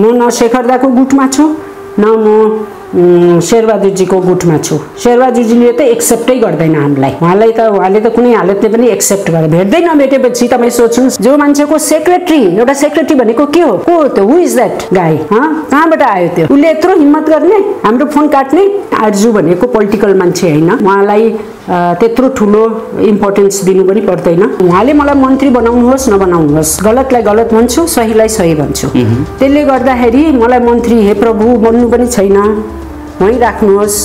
म न शेखर दाको गुटमा छु। न म शेरबहादुरजीको गुटमा छु। शेरबहादुरजीले त एक्सेप्टै गर्दैन हामीलाई। उहाँलाई त उहाँले त कुनै हालतले पनि एक्सेप्ट गर्दैन भेट्दै नभेटेपछि तपाईँ सोच्नुहोस् जो मान्छेको सेक्रेटरी एउटा सेक्रेटरी भनेको के हो? को हो त्यो? हु इज द्याट गाई कहाँबाट आयो त्यो? उसले यत्रो हिम्मत गर्ने हाम्रो फोन काट्ने आर्जु भनेको पोलिटिकल मान्छे होइन। उहाँलाई त्यत्रो ठुलो इम्पोर्टेन्स दिनु पनि पर्दैन। उहाँले मलाई मन्त्री बनाउनुहोस् नबनाउनुहोस् गलतलाई गलत भन्छु सहीलाई सही भन्छु। त्यसले गर्दाखेरि मलाई मन्त्री हे प्रभु बन्नु पनि छैन। वहीँ राख्नुहोस्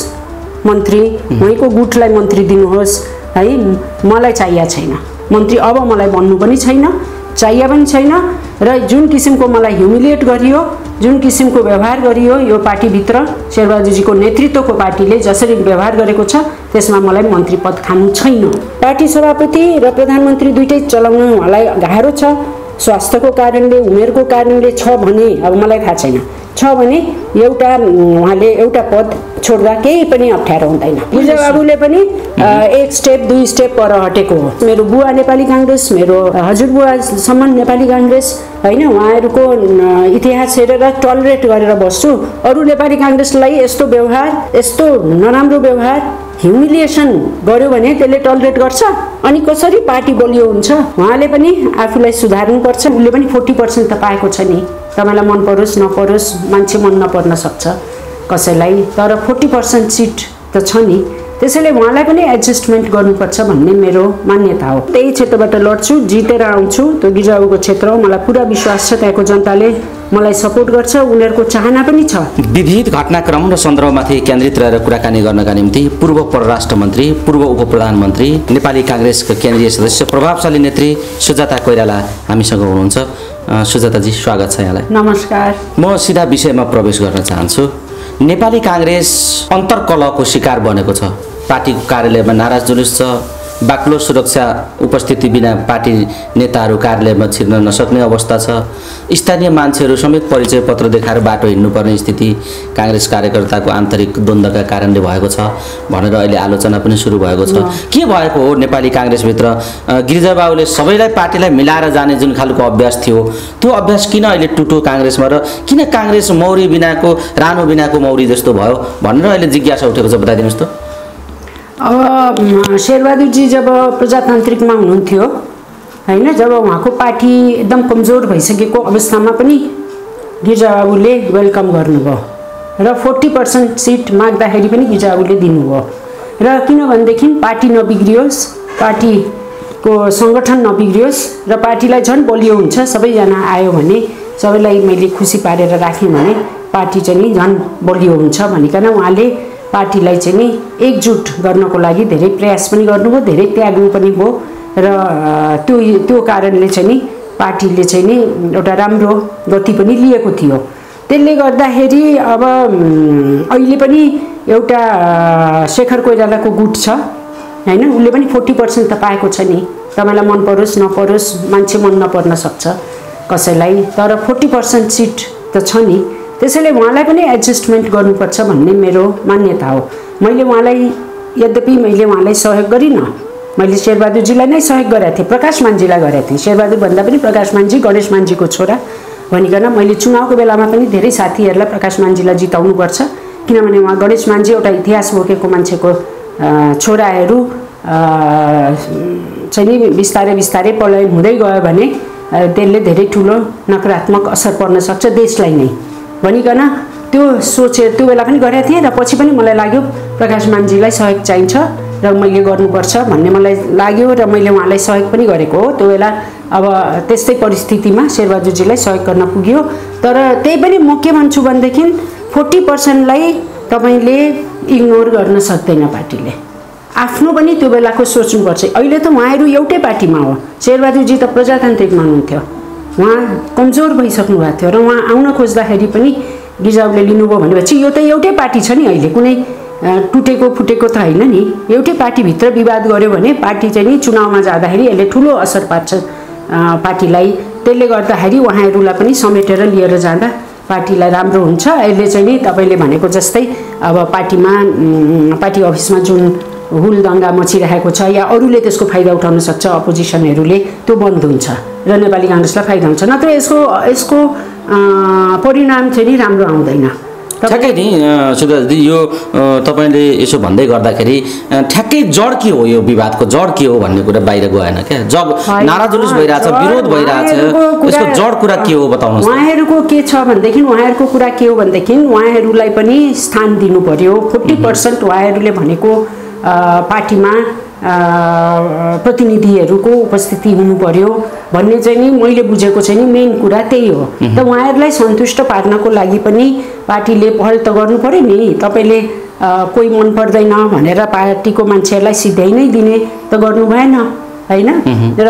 मन्त्री। वहीँको गुटलाई मन्त्री दिनुहोस्। है मलाई चाहिएको छैन। मन्त्री अब मलाई बन्नु पनि छैन। चाहिए पनि छैन र जुन किसिमको मलाई ह्युमिलिएट गरियो जुन किसिमको व्यवहार गरियो यो पार्टीभित्र शेरबहादुरजीको नेतृत्वको पार्टीले जसरी व्यवहार गरेको छ त्यसमा मलाई मन्त्री पद खानु छैन। पार्टी सभापति र प्रधानमन्त्री दुइटै चलाउन उहाँलाई गाह्रो छ। स्वास्थ्यको कारणले उमेरको कारणले छ भने अब मलाई थाहा छैन। छ भने एउटा उहाँले एउटा पद छोड्दा केही पनि अप्ठ्यारो हुँदैन। गिरिजा बाबुले पनि एक स्टेप दुई स्टेप पर हटेको हो। मेरो बुवा नेपाली काङ्ग्रेस मेरो हजुरबुवासम्म नेपाली काङ्ग्रेस होइन? उहाँहरूको इतिहास हेरेर टलरेट गरेर बस्छु। अरू नेपाली काङ्ग्रेसलाई यस्तो व्यवहार यस्तो नराम्रो व्यवहार ह्युमिलिएसन गर्यो भने त्यसले टलरेट गर्छ अनि कसरी पार्टी बलियो हुन्छ? उहाँले पनि आफूलाई सुधार्नुपर्छ उसले पनि फोर्टी पर्सेन्ट त पाएको छ नि। तपाईँलाई मन परोस् नपरोस् मान्छे मन नपर्न सक्छ। कसैलाई? तर फोर्टी पर्सेन्ट सिट त छ नि। त्यसैले उहाँलाई पनि एडजस्टमेन्ट गर्नुपर्छ भन्ने मेरो मान्यता हो। त्यही क्षेत्रबाट लड्छु जितेर आउँछु त्यो गिजाउको क्षेत्र हो। मलाई पुरा विश्वास छ त्यहाँको जनताले मलाई सपोर्ट गर्छ उनीहरूको चाहना पनि छ। विविध घटनाक्रम र सन्दर्भमाथि केन्द्रित रहेर कुराकानी गर्नका निम्ति पूर्व परराष्ट्र मन्त्री पूर्व उप प्रधानमन्त्री नेपाली काङ्ग्रेसका केन्द्रीय सदस्य प्रभावशाली नेत्री सुजाता कोइराला हामीसँग हुनुहुन्छ। सुजाताजी स्वागत छ यहाँलाई। नमस्कार। म सिधा विषयमा प्रवेश गर्न चाहन्छु। नेपाली काङ्ग्रेस अन्तर्कलहको शिकार बनेको छ। पार्टीको कार्यालयमा नाराज जुलुस छ। बाक्लो सुरक्षा उपस्थिति बिना पार्टी नेताहरू कार्यालयमा छिर्न नसक्ने अवस्था छ। स्थानीय मान्छेहरू समेत परिचय पत्र देखाएर बाटो हिँड्नुपर्ने स्थिति काङ्ग्रेस कार्यकर्ताको आन्तरिक द्वन्द्वका कारणले भएको छ भनेर अहिले आलोचना पनि सुरु भएको छ। के भएको हो नेपाली काङ्ग्रेसभित्र? गिरिजाबाबुले सबैलाई पार्टीलाई मिलाएर जाने जुन खालको अभ्यास थियो त्यो अभ्यास किन अहिले टुटो काङ्ग्रेसमा र किन काङ्ग्रेस मौरी बिनाको रानो बिनाको मौरी जस्तो भयो भनेर अहिले जिज्ञासा उठेको छ बताइदिनुहोस् त। अब शेरबहादुरजी जब प्रजातान्त्रिकमा हुनुहुन्थ्यो होइन जब उहाँको पार्टी एकदम कमजोर भइसकेको अवस्थामा पनि गिरिजाबाबुले वेलकम गर्नुभयो र फोर्टी पर्सेन्ट सिट माग्दाखेरि पनि गिरिजाबाबुले दिनुभयो। र किनभनेदेखि पार्टी नबिग्रियोस् पार्टीको सङ्गठन नबिग्रियोस् र पार्टीलाई झन् बलियो हुन्छ सबैजना आयो भने सबैलाई मैले खुसी पारेर राखेँ भने पार्टी चाहिँ नि झन् बलियो हुन्छ भनिकन उहाँले पार्टीलाई चाहिँ नि एकजुट गर्नको लागि धेरै प्रयास पनि गर्नुभयो धेरै त्याग्नु पनि भयो र त्यो त्यो कारणले चाहिँ नि पार्टीले चाहिँ नि एउटा राम्रो गति पनि लिएको थियो। त्यसले गर्दाखेरि अब अहिले पनि एउटा शेखर कोइरालाको गुट छ होइन? उसले पनि फोर्टी पर्सेन्ट त पाएको छ नि। तपाईँलाई मन परोस् नपरोस् मान्छे मन नपर्न सक्छ कसैलाई। तर फोर्टी पर्सेन्ट सिट त छ नि। त्यसैले उहाँलाई पनि एडजस्टमेन्ट गर्नुपर्छ भन्ने मेरो मान्यता हो। मैले उहाँलाई यद्यपि मैले उहाँलाई सहयोग गरिनँ मैले शेरबहादुरजीलाई नै सहयोग गरेको थिएँ प्रकाश मान्जीलाई गरेको थिएँ। शेरबहादुर भन्दा पनि प्रकाश मान्जी गणेश मान्जीको छोरा। भनिकन मैले चुनावको बेलामा पनि धेरै साथीहरूलाई प्रकाश मान्जीलाई जिताउनुपर्छ किनभने उहाँ गणेश मान्जी एउटा इतिहास बोकेको मान्छेको छोराहरू चाहिँ नि बिस्तारै बिस्तारै पलायन हुँदै गयो भने त्यसले धेरै ठुलो नकारात्मक असर पर्न सक्छ देशलाई नै। भनिकन त्यो सोचे त्यो बेला पनि गरेको थिएँ र पछि पनि मलाई लाग्यो प्रकाश मान्जीलाई सहयोग चाहिन्छ र मैले गर्नुपर्छ भन्ने मलाई लाग्यो र मैले उहाँलाई सहयोग पनि गरेको हो। त्यो बेला अब त्यस्तै परिस्थितिमा शेरबहादुरजीलाई सहयोग गर्न पुग्यो। तर त्यही पनि म के भन्छु भनेदेखि फोर्टी पर्सेन्टलाई तपाईँले इग्नोर गर्न सक्दैन पार्टीले। आफ्नो पनि त्यो बेलाको सोच्नुपर्छ। अहिले त उहाँहरू एउटै पार्टीमा हो। शेरबहादुरजी त प्रजातान्त्रिकमा हुनुहुन्थ्यो उहाँ कमजोर भइसक्नु भएको थियो। र उहाँ आउन खोज्दाखेरि पनि गिजाउले लिनुभयो भनेपछि यो त एउटै पार्टी छ नि अहिले। कुनै टुटेको फुटेको त होइन नि। एउटै पार्टीभित्र विवाद गर्यो भने पार्टी चाहिँ नि चुनावमा जाँदाखेरि यसले ठुलो असर पार्छ पार्टीलाई। त्यसले गर्दाखेरि उहाँहरूलाई पनि समेटेर लिएर जाँदा पार्टीलाई राम्रो हुन्छ। अहिले चाहिँ नि तपाईँले भनेको जस्तै अब पार्टीमा पार्टी अफिसमा जुन हुल दङ्गा मचिरहेको छ या अरूले त्यसको फाइदा उठाउन सक्छ अपोजिसनहरूले त्यो बन्द हुन्छ। र नेपाली काङ्ग्रेसलाई फाइदा हुन्छ। नत्र यसको यसको परिणाम चाहिँ नि राम्रो आउँदैन। ठ्याक्कै नि सुधाजी यो तपाईँले यसो भन्दै गर्दाखेरि ठ्याक्कै जड के हो यो विवादको? जड के हो भन्ने कुरा बाहिर गएन क्या? होइन, नारा जुलुस भइरहेछ विरोध भइरहेछ। यसको जड कुरा के हो बताउनुहोस् न। उहाँहरूको के छ भनेदेखि उहाँहरूको कुरा के हो भनेदेखि उहाँहरूलाई पनि स्थान दिनु पर्यो। फोर्टी पर्सेन्ट उहाँहरूले भनेको पार्टीमा प्रतिनिधिहरूको उपस्थिति हुनु पर्यो भन्ने चाहिँ नि मैले बुझेको चाहिँ नि मेन कुरा त्यही हो। त उहाँहरूलाई सन्तुष्ट पार्नको लागि पनि पार्टीले पहल त गर्नु पर्यो नि। तपाईँले कोही मन पर्दैन भनेर पार्टीको मान्छेहरूलाई सिध्याइ नै दिने त गर्नु भएन होइन? र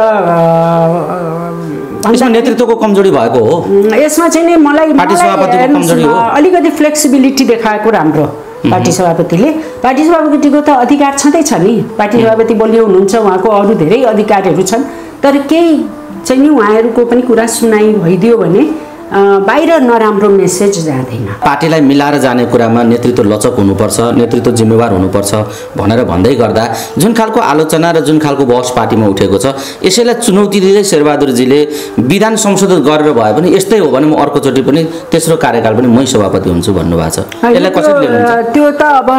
नेतृत्वको कमजोरी भएको हो। यसमा चाहिँ नि मलाई। अलिकति फ्लेक्सिबिलिटी देखाएको राम्रो। पार्टी सभापतिले। पार्टी सभापतिको त अधिकार छँदैछ नि। पार्टी सभापति बलियो हुनुहुन्छ उहाँको अरू धेरै अधिकारहरू छन्। तर केही चाहिँ नि उहाँहरूको पनि कुरा सुनाइ भइदियो भने बाहिर नराम्रो मेसेज जाँदैन। पार्टीलाई मिलाएर जाने कुरामा नेतृत्व लचक हुनुपर्छ नेतृत्व जिम्मेवार हुनुपर्छ भनेर भन्दै गर्दा जुन खालको आलोचना र जुन खालको बहस पार्टीमा उठेको छ यसैलाई चुनौती दिँदै शेरबहादुरजीले विधान संशोधन गरेर भए पनि यस्तै हो भने म अर्कोचोटि पनि तेस्रो कार्यकाल पनि मै सभापति हुन्छु भन्नुभएको छ। यसलाई कसरी त्यो, त अब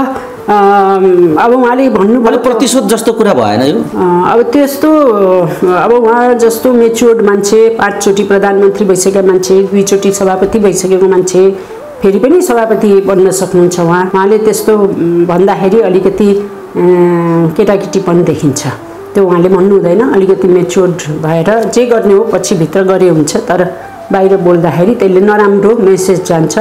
अब उहाँले भन्नुभयो प्रतिशोध जस्तो कुरा भएन यो। अब त्यस्तो अब उहाँ जस्तो मेच्योर्ड मान्छे पाँचचोटि प्रधानमन्त्री भइसकेका मान्छे दुईचोटि सभापति भइसकेको मान्छे फेरि पनि सभापति बन्न सक्नुहुन्छ उहाँ। उहाँले त्यस्तो भन्दाखेरि अलिकति अँ, केटाकेटीपन देखिन्छ। त्यो उहाँले भन्नु हुँदैन अलिकति मेच्योर्ड भएर जे गर्ने हो पछिभित्र गरे हुन्छ। तर बाहिर बोल्दाखेरि त्यसले नराम्रो मेसेज जान्छ।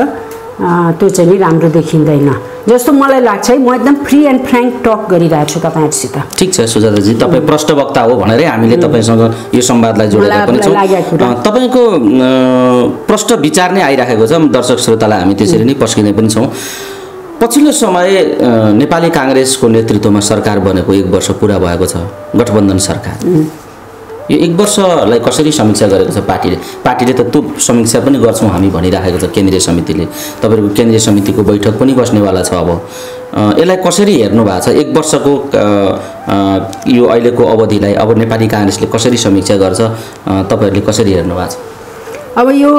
त्यो चाहिँ नि राम्रो देखिँदैन। जस्तो मलाई लाग्छ है म एकदम फ्री एन्ड फ्रेङ्क टक गरिरहेको छु तपाईँहरूसित। ठिक छ सुजाताजी तपाईँ प्रष्टवक्ता हो भनेरै हामीले तपाईँसँग यो संवादलाई जोडेका पनि छौँ। तपाईँको प्रष्ट विचार नै आइराखेको छ। दर्शक श्रोतालाई हामी त्यसरी नै पस्किँदै पनि छौँ। पछिल्लो समय नेपाली काङ्ग्रेसको नेतृत्वमा सरकार बनेको एक वर्ष पुरा भएको छ। गठबन्धन सरकार। यो एक वर्षलाई कसरी समीक्षा गरेको छ पार्टीले? पार्टीले त त्यो समीक्षा पनि गर्छौँ हामी भनिराखेको छ केन्द्रीय समितिले। तपाईँहरूको केन्द्रीय समितिको बैठक पनि बस्नेवाला छ अब। यसलाई कसरी हेर्नु भएको छ? एक वर्षको यो अहिलेको अवधिलाई अब नेपाली काङ्ग्रेसले कसरी समीक्षा गर्छ? तपाईँहरूले कसरी हेर्नु भएको छ? अब यो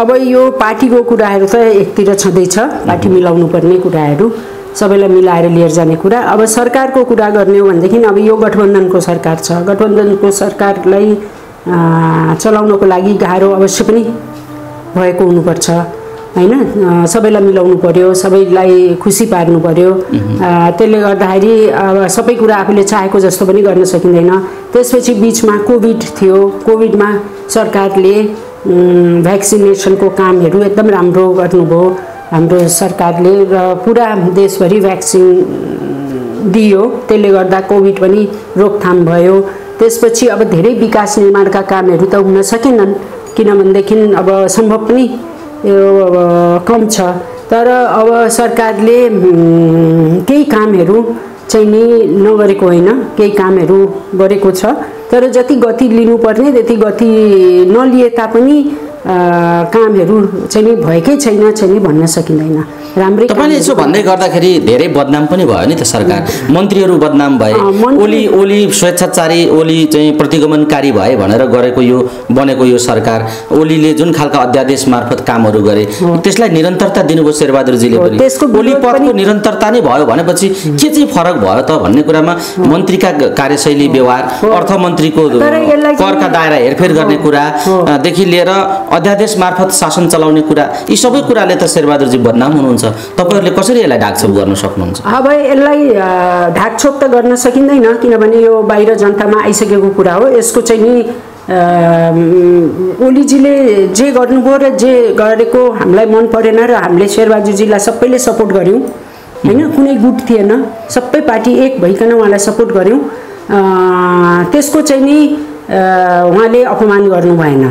अब यो पार्टीको कुराहरू त एकतिर छँदैछ। पार्टी मिलाउनु पर्ने कुराहरू। सबैलाई मिलाएर लिएर जाने कुरा। अब सरकारको कुरा गर्ने हो भनेदेखि अब यो गठबन्धनको सरकार छ। गठबन्धनको सरकारलाई चलाउनको लागि गाह्रो अवश्य पनि भएको हुनुपर्छ होइन? सबैलाई मिलाउनु पर्यो सबैलाई खुसी पार्नु पर्यो। अ, त्यसले गर्दाखेरि अब सबै कुरा आफूले चाहेको जस्तो पनि गर्न सकिँदैन। त्यसपछि बिचमा कोभिड थियो। कोभिडमा सरकारले भ्याक्सिनेसनको कामहरू एकदम राम्रो गर्नुभयो। हाम्रो सरकारले र पुरा देशभरि भ्याक्सिन दियो। त्यसले गर्दा कोभिड पनि रोकथाम भयो। त्यसपछि अब धेरै विकास निर्माणका कामहरू त हुन सकेनन्। किनभनेदेखि अब सम्भव पनि यो अब कम छ। तर अब सरकारले केही कामहरू चाहिँ नि नगरेको होइन। केही कामहरू गरेको छ। तर जति गति लिनुपर्ने त्यति गति नलिए तापनि कामहरू चाहिँ नि भएकै छैन चाहिँ भन्न सकिँदैन। राम्रै तपाईँले यसो भन्दै गर्दाखेरि धेरै बदनाम पनि भयो नि त सरकार। मन्त्रीहरू बदनाम भए। ओली ओली स्वेच्छाचारी ओली चाहिँ प्रतिगमनकारी भए भनेर गरेको यो बनेको यो सरकार। ओलीले जुन खालका अध्यादेश मार्फत कामहरू गरे त्यसलाई निरन्तरता दिनुभयो शेरबहादुरजीले पनि। त्यसको ओली पदको निरन्तरता नै भयो भनेपछि के चाहिँ फरक भयो त भन्ने कुरामा मन्त्रीका कार्यशैली व्यवहार अर्थमन्त्रीको चाहिँ- करका दायरा हेरफेर गर्ने हो, कुरा हो। अ, देखि लिएर अध्यादेश मार्फत शासन चलाउने कुरा यी सबै कुराले त शेरबहादुरजी बदनाम हुनुहुन्छ। तपाईँहरूले कसरी यसलाई ढाकछोप गर्न सक्नुहुन्छ? अब यसलाई ढाकछोप त गर्न सकिँदैन किनभने यो बाहिर जनतामा आइसकेको कुरा हो। यसको चाहिँ नि ओलीजीले जे गर्नुभयो र जे गरेको हामीलाई मन परेन र हामीले शेरबहादुरजीलाई सबैले सपोर्ट गऱ्यौँ। होइन कुनै गुट थिएन। सबै पार्टी एक भइकन उहाँलाई सपोर्ट गऱ्यौँ। त्यसको चाहिँ नि उहाँले अपमान गर्नु भएन।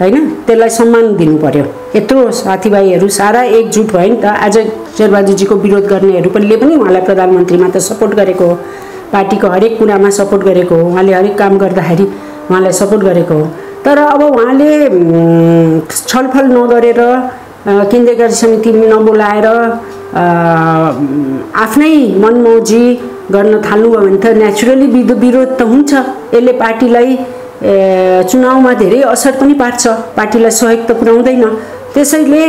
होइन? त्यसलाई सम्मान दिनु पर्यो यत्रो साथीभाइहरू सारा एकजुट भयो नि त आज शेरबहादुरजीको विरोध गर्नेहरू पनि उहाँलाई प्रधानमन्त्रीमा त सपोर्ट गरेको हो। पार्टीको हरेक कुरामा सपोर्ट गरेको हो। उहाँले हरेक काम गर्दाखेरि उहाँलाई सपोर्ट गरेको हो। तर अब उहाँले छलफल नगरेर केन्द्रीय कार्य समिति नबोलाएर आफ्नै मनमौजी गर्न थाल्नुभयो भने त नेचुरली विरोध त हुन्छ। यसले पार्टीलाई चुनावमा धेरै असर पनि पार्छ। पार्टीलाई सहयोग त पुर्याउँदैन। त्यसैले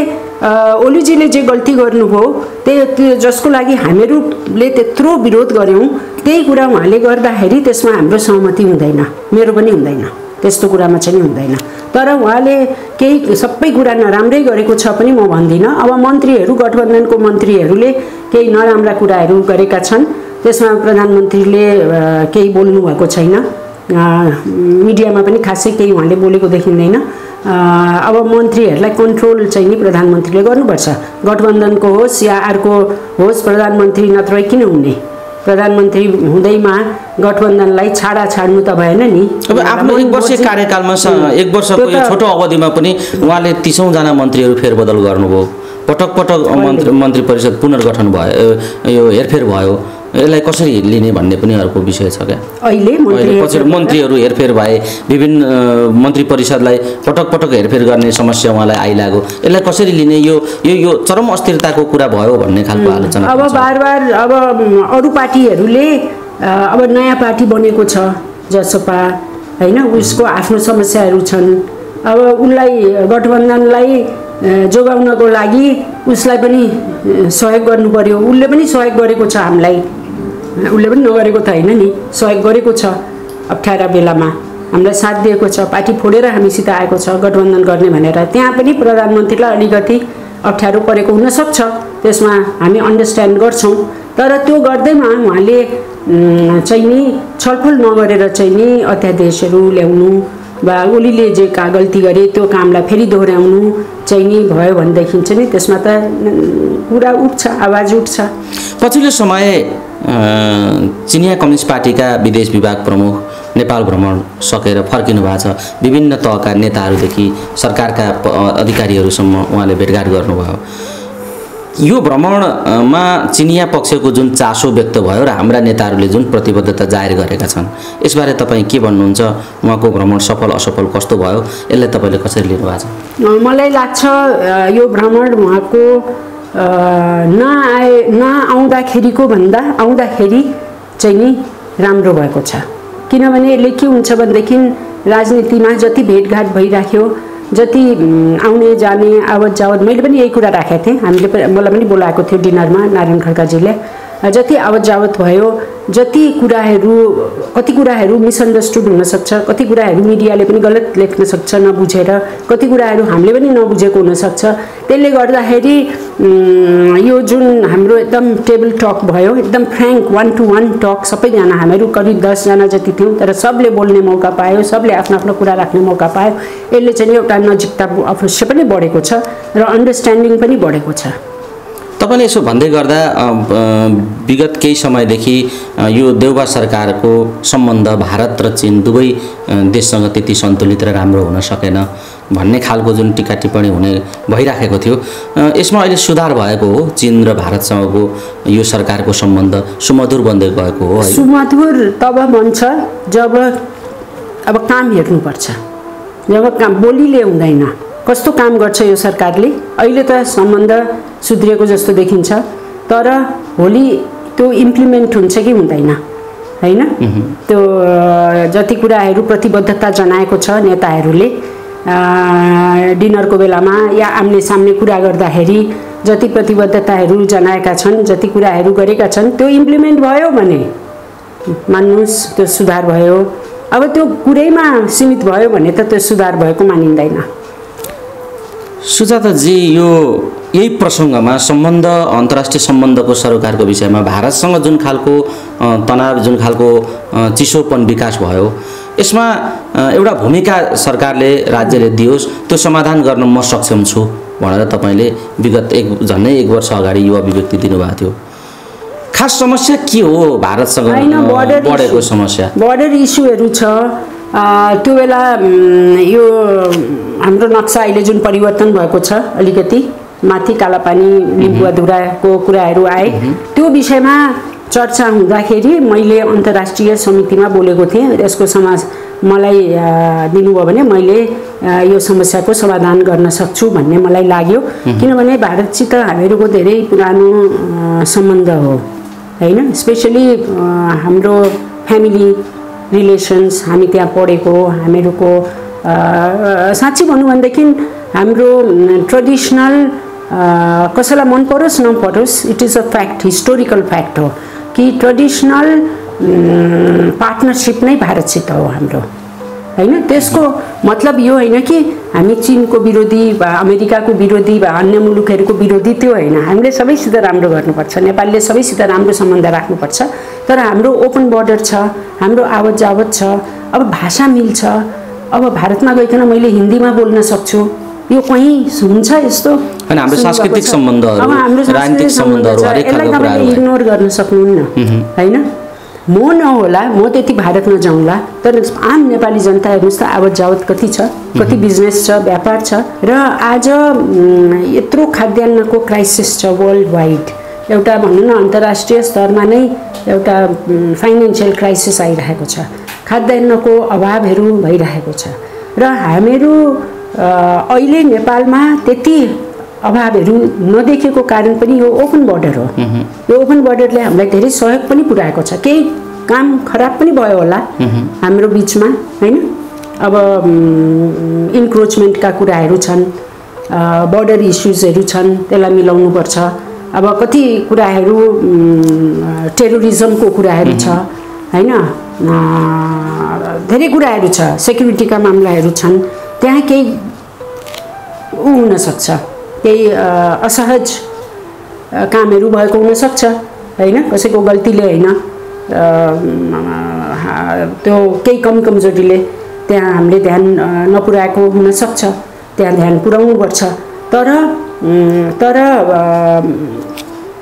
ओलीजीले जे गल्ती गर्नुभयो त्यो त्यो जसको लागि हामीहरूले त्यत्रो विरोध गऱ्यौँ त्यही कुरा उहाँले गर्दाखेरि त्यसमा हाम्रो सहमति हुँदैन। मेरो पनि हुँदैन। त्यस्तो कुरामा चाहिँ हुँदैन। तर उहाँले केही सबै कुरा नराम्रै गरेको छ पनि म भन्दिनँ। अब मन्त्रीहरू गठबन्धनको मन्त्रीहरूले केही नराम्रा कुराहरू गरेका छन्। त्यसमा प्रधानमन्त्रीले केही बोल्नु भएको छैन। मिडियामा पनि खासै केही उहाँले बोलेको देखिँदैन। अब मन्त्रीहरूलाई कन्ट्रोल चाहिँ नि प्रधानमन्त्रीले गर्नुपर्छ। गठबन्धनको होस् या अर्को होस् प्रधानमन्त्री नत्र किन हुने? प्रधानमन्त्री हुँदैमा गठबन्धनलाई छाडा छाड्नु त भएन नि। अब आफ्नो एक वर्ष कार्यकालमा एक वर्षको छोटो अवधिमा पनि उहाँले तिसौँजना मन्त्रीहरू फेरबदल गर्नुभयो। पटक पटक मन्त्री मन्त्री परिषद पुनर्गठन भयो यो हेरफेर भयो। यसलाई कसरी लिने भन्ने पनि अर्को विषय छ क्या? अहिले पछि मन्त्रीहरू हेरफेर भए विभिन्न मन्त्री परिषदलाई पटक पटक हेरफेर गर्ने समस्या उहाँलाई आइलाग्यो यसलाई कसरी लिने? यो यो यो चरम अस्थिरताको कुरा भयो भन्ने खालको आलोचना अब। बार बार अब अरू पार्टीहरूले अब नयाँ पार्टी बनेको छ जसपा होइन? उसको आफ्नो समस्याहरू छन्। अब उसलाई गठबन्धनलाई जोगाउनको लागि उसलाई पनि सहयोग गर्नु पर्यो। उसले पनि सहयोग गरेको छ हामीलाई। उसले पनि नगरेको त होइन नि। सहयोग गरेको छ। अप्ठ्यारा बेलामा। हामीलाई साथ दिएको छ। पार्टी फोडेर हामीसित आएको छ। गठबन्धन गर्ने भनेर। त्यहाँ पनि प्रधानमन्त्रीलाई अलिकति अप्ठ्यारो परेको हुनसक्छ। त्यसमा हामी अन्डरस्ट्यान्ड गर्छौँ। तर त्यो गर्दैमा उहाँले चाहिँ नि छलफल नगरेर चाहिँ नि अध्यादेशहरू ल्याउनु वा ओलीले जे का गल्ती गरे त्यो कामलाई फेरि दोहोऱ्याउनु चाहिँ नि भयो भनेदेखि चाहिँ नि त्यसमा त कुरा उठ्छ आवाज उठ्छ। पछिल्लो समय चिनिया कम्युनिस्ट पार्टीका विदेश विभाग प्रमुख नेपाल भ्रमण सकेर फर्किनु भएको छ। विभिन्न तहका नेताहरूदेखि सरकारका अधिकारीहरूसम्म उहाँले भेटघाट गर्नुभयो। यो भ्रमणमा चिनिया पक्षको जुन चासो व्यक्त भयो र हाम्रा नेताहरूले जुन प्रतिबद्धता जाहेर गरेका छन् यसबारे तपाईँ के भन्नुहुन्छ? उहाँको भ्रमण सफल असफल कस्तो भयो? यसलाई तपाईँले कसरी लिनुभएको छ? मलाई लाग्छ यो भ्रमण उहाँको नआए नआउँदाखेरिको भन्दा आउँदाखेरि चाहिँ नि राम्रो भएको छ किनभने यसले के हुन्छ भनेदेखि राजनीतिमा जति भेटघाट भइराख्यो जति आउने जाने आवत जावत मैले पनि यही कुरा राखेको थिएँ हामीले मलाई पनि बोलाएको थियो डिनरमा नारायण खड्काजीले जति आवत जावत भयो जति कुराहरू कति कुराहरू मिसअन्डरस्टुड हुनसक्छ कति कुराहरू मिडियाले पनि गलत लेख्न सक्छ नबुझेर कति कुराहरू हामीले पनि नबुझेको हुनसक्छ त्यसले गर्दाखेरि यो जुन हाम्रो एकदम टेबल टक भयो एकदम frank one to one talk सबैजना हामीहरू करिब दसजना जति थियौँ तर सबले बोल्ने मौका पायो सबले आफ्नो आफ्नो कुरा राख्ने मौका पायो यसले चाहिँ एउटा नजिकता अवश्य पनि बढेको छ र अन्डरस्ट्यान्डिङ पनि बढेको छ। तपाईँले यसो भन्दै गर्दा विगत केही समयदेखि यो देउबा सरकारको सम्बन्ध भारत र चीन दुवै देशसँग त्यति सन्तुलित र राम्रो हुन सकेन भन्ने खालको जुन टिका टिप्पणी हुने भइराखेको थियो। यसमा अहिले सुधार भएको हो चीन र भारतसँगको यो सरकारको सम्बन्ध सुमधुर बन्दै गएको हो। सुमधुर तब बन्छ जब अब काम हेर्नुपर्छ। जब काम बोलीले हुँदैन। कस्तो काम गर्छ यो सरकारले? अहिले त सम्बन्ध सुध्रिएको जस्तो देखिन्छ तर भोलि त्यो इम्प्लिमेन्ट हुन्छ कि हुँदैन होइन? त्यो जति कुराहरू प्रतिबद्धता जनाएको छ नेताहरूले डिनरको बेलामा या आम्ने सामने कुरा गर्दाखेरि जति प्रतिबद्धताहरू जनाएका छन् जति कुराहरू गरेका छन् त्यो इम्प्लिमेन्ट भयो भने मान्नुहोस् त्यो सुधार भयो। अब त्यो कुरैमा सीमित भयो भने त त्यो सुधार भएको मानिँदैन। सुजाताजी यो यही प्रसङ्गमा सम्बन्ध अन्तर्राष्ट्रिय सम्बन्धको सरोकारको विषयमा भारतसँग जुन खालको तनाव जुन खालको चिसोपन विकास भयो यसमा एउटा भूमिका सरकारले राज्यले दियोस् त्यो समाधान गर्न म सक्षम छु भनेर तपाईँले विगत एक झन्डै एक वर्ष अगाडि यो अभिव्यक्ति दिनुभएको थियो। खास समस्या के हो भारतसँग बढेको समस्या? बोर्डर इस्युहरू छ। त्यो बेला यो हाम्रो नक्सा अहिले जुन परिवर्तन भएको छ अलिकति माथि कालापानी लिम्बुवाधुराको कुराहरू आए त्यो विषयमा चर्चा हुँदाखेरि मैले अन्तर्राष्ट्रिय समितिमा बोलेको थिएँ यसको समाज मलाई दिनुभयो भने मैले यो समस्याको समाधान गर्न सक्छु भन्ने मलाई लाग्यो। किनभने भारतसित हामीहरूको धेरै पुरानो सम्बन्ध हो होइन? स्पेसली हाम्रो फ्यामिली रिलेसन्स हामी त्यहाँ पढेको हामीहरूको साँच्ची भनौँ भनेदेखि हाम्रो ट्रेडिसनल कसैलाई मन परोस् नपरोस् it is a fact historical fact हो कि ट्रेडिसनल पार्टनरसिप नै भारतसित हो हाम्रो। होइन? त्यसको मतलब यो होइन कि हामी चिनको विरोधी वा अमेरिकाको विरोधी वा अन्य मुलुकहरूको विरोधी त्यो होइन। हामीले सबैसित राम्रो गर्नुपर्छ। नेपालले सबैसित राम्रो सम्बन्ध राख्नुपर्छ। तर हाम्रो ओपन बोर्डर छ हाम्रो आवत जावत छ अब भाषा मिल्छ। अब भारतमा गइकन मैले हिन्दीमा बोल्न सक्छु। यो कहीँ हुन्छ यस्तो? हाम्रो सांस्कृतिक सम्बन्धहरू। इग्नोर गर्न सक्नुहुन्न। होइन? म नहोला म त्यति भारत नजाउँला। तर आम नेपाली जनता हेर्नुहोस् त आवत जावत कति छ कति बिजनेस छ व्यापार छ र आज यत्रो खाद्यान्नको क्राइसिस छ वर्ल्ड वाइड एउटा भनौँ न अन्तर्राष्ट्रिय स्तरमा नै एउटा फाइनेन्सियल क्राइसिस आइरहेको छ। खाद्यान्नको अभावहरू भइरहेको छ। र हामीहरू अहिले नेपालमा त्यति अभावहरू नदेखेको कारण पनि यो ओपन बोर्डर हो। यो ओपन बोर्डरले हामीलाई धेरै सहयोग पनि पुऱ्याएको छ। केही काम खराब पनि भयो होला हाम्रो बिचमा होइन? अब इन्क्रोचमेन्टका कुराहरू छन् बोर्डर इस्युजहरू छन् त्यसलाई मिलाउनुपर्छ अब कति कुराहरू टेरोरिजमको कुराहरू छ होइन? धेरै कुराहरू छ। सेक्युरिटीका मामलाहरू छन्। त्यहाँ केही ऊ हुनसक्छ केही असहज कामहरू भएको हुनसक्छ होइन? कसैको गल्तीले होइन? त्यो केही कमी कमजोरीले त्यहाँ हामीले ध्यान नपुऱ्याएको हुनसक्छ त्यहाँ ध्यान पुऱ्याउनुपर्छ। तर तर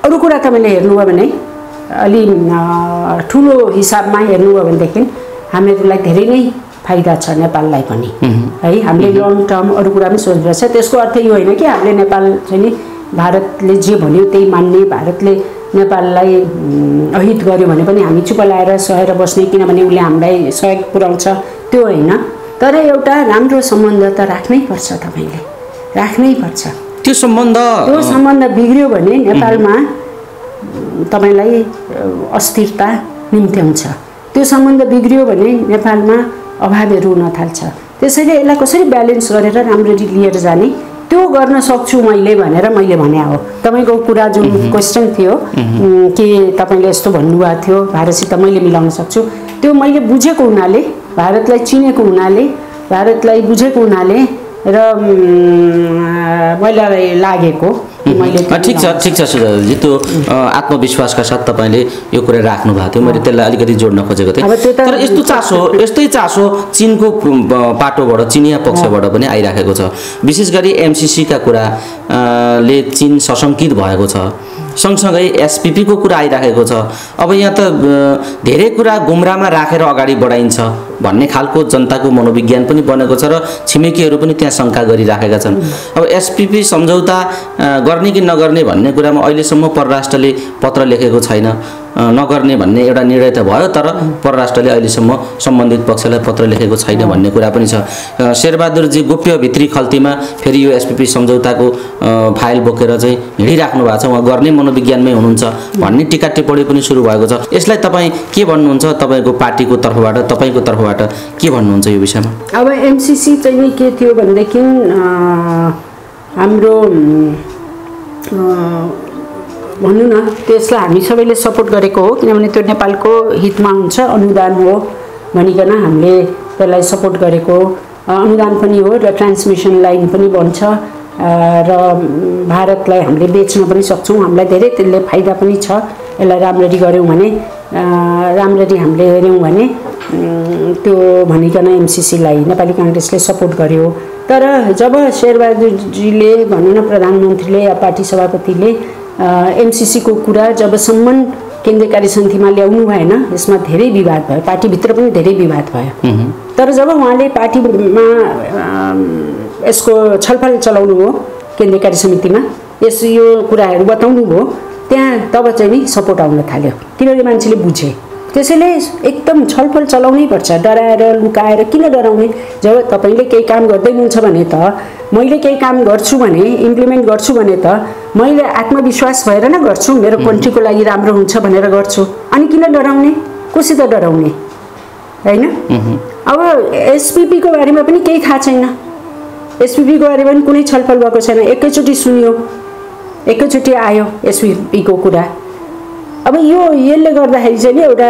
अरू कुरा तपाईँले हेर्नुभयो भने अलि ठुलो हिसाबमा हेर्नुभयो भनेदेखि हामीहरूलाई धेरै नै फाइदा छ नेपाललाई पनि। है हामीले लङ टर्म अरू कुरा पनि सोचिरहेछ त्यसको अर्थ यो होइन कि हामीले नेपाल चाहिँ नि भारतले जे भन्यो त्यही मान्ने भारतले नेपाललाई अहित गर्यो भने पनि हामी चुप लाएर सहेर बस्ने किनभने उसले हामीलाई सहयोग पुऱ्याउँछ। त्यो होइन। तर एउटा राम्रो सम्बन्ध त राख्नै पर्छ तपाईँले। राख्नै पर्छ। त्यो सम्बन्ध त्यो सम्बन्ध बिग्रियो भने नेपालमा तपाईँलाई अस्थिरता निम्त्याउँछ। त्यो सम्बन्ध बिग्रियो भने नेपालमा अभावहरू हुन थाल्छ। त्यसैले यसलाई कसरी ब्यालेन्स गरेर राम्ररी लिएर जाने त्यो गर्न सक्छु मैले भनेर मैले भने हो। तपाईँको कुरा जुन क्वेसन थियो कि तपाईँले यस्तो भन्नुभएको थियो भारतसित मैले मिलाउन सक्छु त्यो मैले बुझेको हुनाले भारतलाई चिनेको हुनाले भारतलाई बुझेको हुनाले र मलाई लागेको मैले ठिक छ ठिक छ सुजाजी त्यो आत्मविश्वासका साथ तपाईँले यो कुरा राख्नु भएको थियो। मैले त्यसलाई अलिकति जोड्न खोजेको थिएँ। तर यस्तो चासो यस्तै चासो चिनको पाटोबाट चिनिया पक्षबाट पनि आइराखेको छ। विशेष गरी एमसिसीका कुरा ले चिन सशङ्कित भएको छ। सँगसँगै एसपिपीको कुरा आइराखेको छ। अब यहाँ त धेरै कुरा गुमरामा राखेर अगाडि बढाइन्छ भन्ने खालको जनताको मनोविज्ञान पनि बनेको छ र छिमेकीहरू पनि त्यहाँ शङ्का गरिराखेका छन्। अब एसपिपी सम्झौता गर्ने कि नगर्ने भन्ने कुरामा अहिलेसम्म परराष्ट्रले पत्र लेखेको छैन। नगर्ने भन्ने एउटा निर्णय त भयो तर परराष्ट्रले अहिलेसम्म सम्बन्धित पक्षलाई पत्र लेखेको छैन भन्ने कुरा पनि छ। शेरबहादुरजी गोप्य भित्री खल्तीमा फेरि यो एसपिपी सम्झौताको फाइल बोकेर चाहिँ हिँडिराख्नु भएको छ। उहाँ गर्ने मनोविज्ञानमै हुनुहुन्छ भन्ने टिका टिप्पणी पनि सुरु भएको छ। यसलाई तपाईँ के भन्नुहुन्छ? तपाईँको पार्टीको तर्फबाट तपाईँको तर्फबाट के भन्नुहुन्छ यो विषयमा? अब एमसिसी चाहिँ के थियो भनेदेखि हाम्रो भनौँ न त्यसलाई हामी सबैले सपोर्ट गरेको हो किनभने त्यो नेपालको हितमा हुन्छ अनुदान हो भनिकन हामीले त्यसलाई सपोर्ट गरेको अनुदान पनि हो र ट्रान्समिसन लाइन पनि बन्छ र भारतलाई हामीले बेच्न पनि सक्छौँ हामीलाई धेरै त्यसले फाइदा पनि छ यसलाई राम्ररी गऱ्यौँ भने राम्ररी हामीले हेऱ्यौँ भने। त्यो भनिकन एमसिसीलाई नेपाली काङ्ग्रेसले सपोर्ट गर्यो। तर जब शेरबहादुरजीले भनौँ न प्रधानमन्त्रीले या पार्टी सभापतिले एमसिसीको कुरा जबसम्म केन्द्रीय कार्य समितिमा ल्याउनु भएन यसमा धेरै विवाद भयो। पार्टीभित्र पनि धेरै विवाद भयो। तर जब उहाँले पार्टीमा यसको छलफल चलाउनु हो केन्द्रीय कार्य समितिमा यस यो कुराहरू बताउनु भयो त्यहाँ तब चाहिँ नि सपोर्ट आउन थाल्यो। किनभने मान्छेले बुझे। त्यसैले एकदम छलफल चलाउनै पर्छ। डराएर लुकाएर किन डराउने? जब तपाईँले केही काम गर्दै हुनुहुन्छ भने त मैले केही काम गर्छु भने इम्प्लिमेन्ट गर्छु भने त मैले आत्मविश्वास भएर नै गर्छु मेरो कन्ट्रीको लागि राम्रो हुन्छ भनेर गर्छु। अनि किन डराउने? कोसित डराउने? होइन? अब एसपिपीको बारेमा पनि केही थाहा छैन। एसपिपीको बारेमा पनि कुनै छलफल भएको छैन। एकैचोटि सुन्यो एकैचोटि आयो एसपिपीको कुरा। अब यो यसले गर्दाखेरि चाहिँ नि एउटा